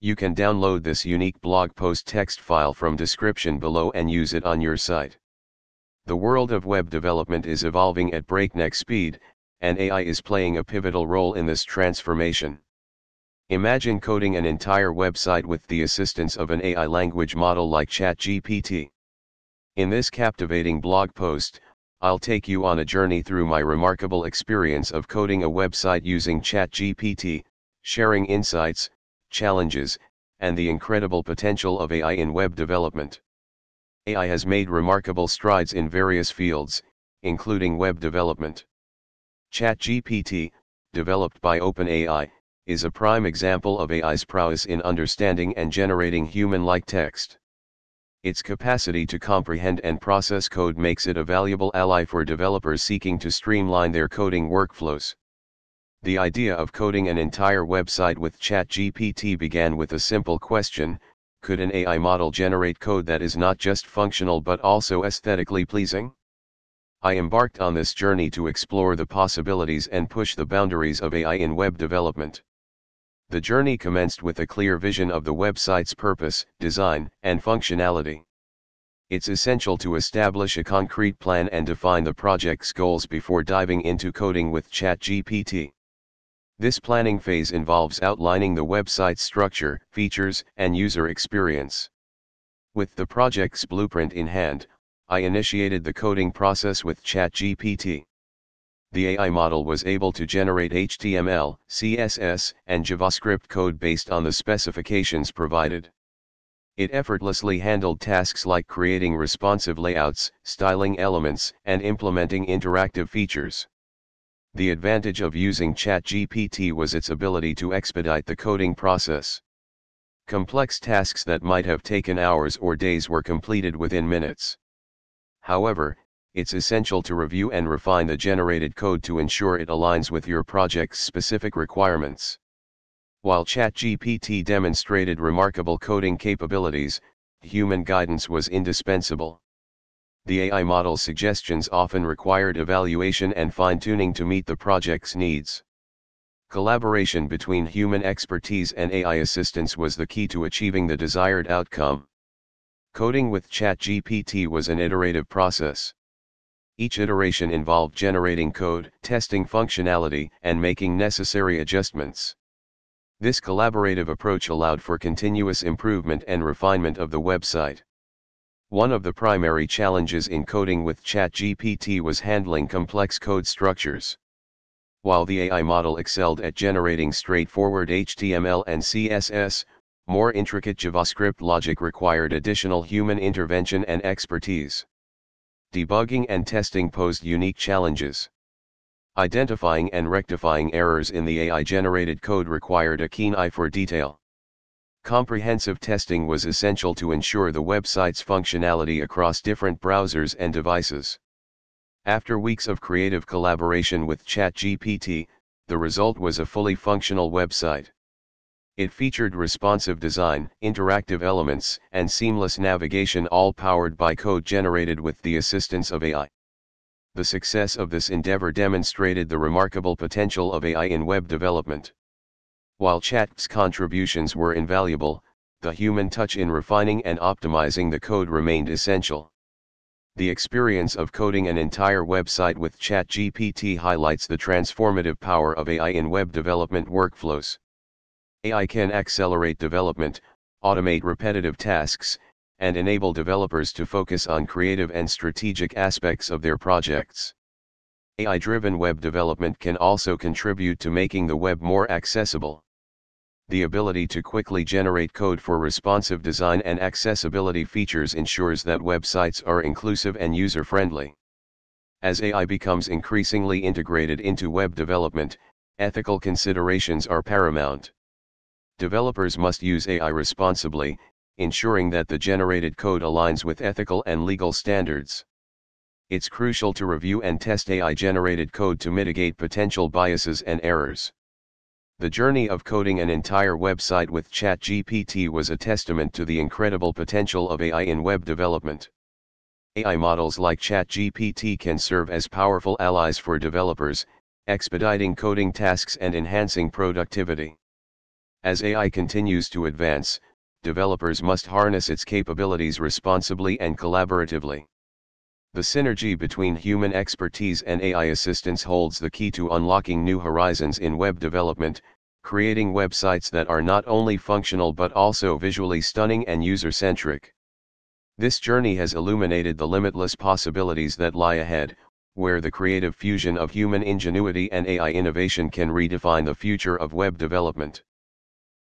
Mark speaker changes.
Speaker 1: You can download this unique blog post text file from description below and use it on your site. The world of web development is evolving at breakneck speed, and AI is playing a pivotal role in this transformation. Imagine coding an entire website with the assistance of an AI language model like ChatGPT. In this captivating blog post, I'll take you on a journey through my remarkable experience of coding a website using ChatGPT, sharing insights, challenges, and the incredible potential of AI in web development. AI has made remarkable strides in various fields, including web development. ChatGPT, developed by OpenAI, is a prime example of AI's prowess in understanding and generating human-like text. Its capacity to comprehend and process code makes it a valuable ally for developers seeking to streamline their coding workflows. The idea of coding an entire website with ChatGPT began with a simple question, could an AI model generate code that is not just functional but also aesthetically pleasing? I embarked on this journey to explore the possibilities and push the boundaries of AI in web development. The journey commenced with a clear vision of the website's purpose, design, and functionality. It's essential to establish a concrete plan and define the project's goals before diving into coding with ChatGPT. This planning phase involves outlining the website's structure, features, and user experience. With the project's blueprint in hand, I initiated the coding process with ChatGPT. The AI model was able to generate HTML, CSS, and JavaScript code based on the specifications provided. It effortlessly handled tasks like creating responsive layouts, styling elements, and implementing interactive features. The advantage of using ChatGPT was its ability to expedite the coding process. Complex tasks that might have taken hours or days were completed within minutes. However, it's essential to review and refine the generated code to ensure it aligns with your project's specific requirements. While ChatGPT demonstrated remarkable coding capabilities, human guidance was indispensable the AI model's suggestions often required evaluation and fine-tuning to meet the project's needs. Collaboration between human expertise and AI assistance was the key to achieving the desired outcome. Coding with ChatGPT was an iterative process. Each iteration involved generating code, testing functionality, and making necessary adjustments. This collaborative approach allowed for continuous improvement and refinement of the website. One of the primary challenges in coding with ChatGPT was handling complex code structures. While the AI model excelled at generating straightforward HTML and CSS, more intricate JavaScript logic required additional human intervention and expertise. Debugging and testing posed unique challenges. Identifying and rectifying errors in the AI generated code required a keen eye for detail. Comprehensive testing was essential to ensure the website's functionality across different browsers and devices. After weeks of creative collaboration with ChatGPT, the result was a fully functional website. It featured responsive design, interactive elements, and seamless navigation all powered by code generated with the assistance of AI. The success of this endeavor demonstrated the remarkable potential of AI in web development. While chat's contributions were invaluable, the human touch in refining and optimizing the code remained essential. The experience of coding an entire website with ChatGPT highlights the transformative power of AI in web development workflows. AI can accelerate development, automate repetitive tasks, and enable developers to focus on creative and strategic aspects of their projects. AI-driven web development can also contribute to making the web more accessible the ability to quickly generate code for responsive design and accessibility features ensures that websites are inclusive and user-friendly. As AI becomes increasingly integrated into web development, ethical considerations are paramount. Developers must use AI responsibly, ensuring that the generated code aligns with ethical and legal standards. It's crucial to review and test AI generated code to mitigate potential biases and errors. The journey of coding an entire website with ChatGPT was a testament to the incredible potential of AI in web development. AI models like ChatGPT can serve as powerful allies for developers, expediting coding tasks and enhancing productivity. As AI continues to advance, developers must harness its capabilities responsibly and collaboratively. The synergy between human expertise and AI assistance holds the key to unlocking new horizons in web development, creating websites that are not only functional but also visually stunning and user-centric. This journey has illuminated the limitless possibilities that lie ahead, where the creative fusion of human ingenuity and AI innovation can redefine the future of web development.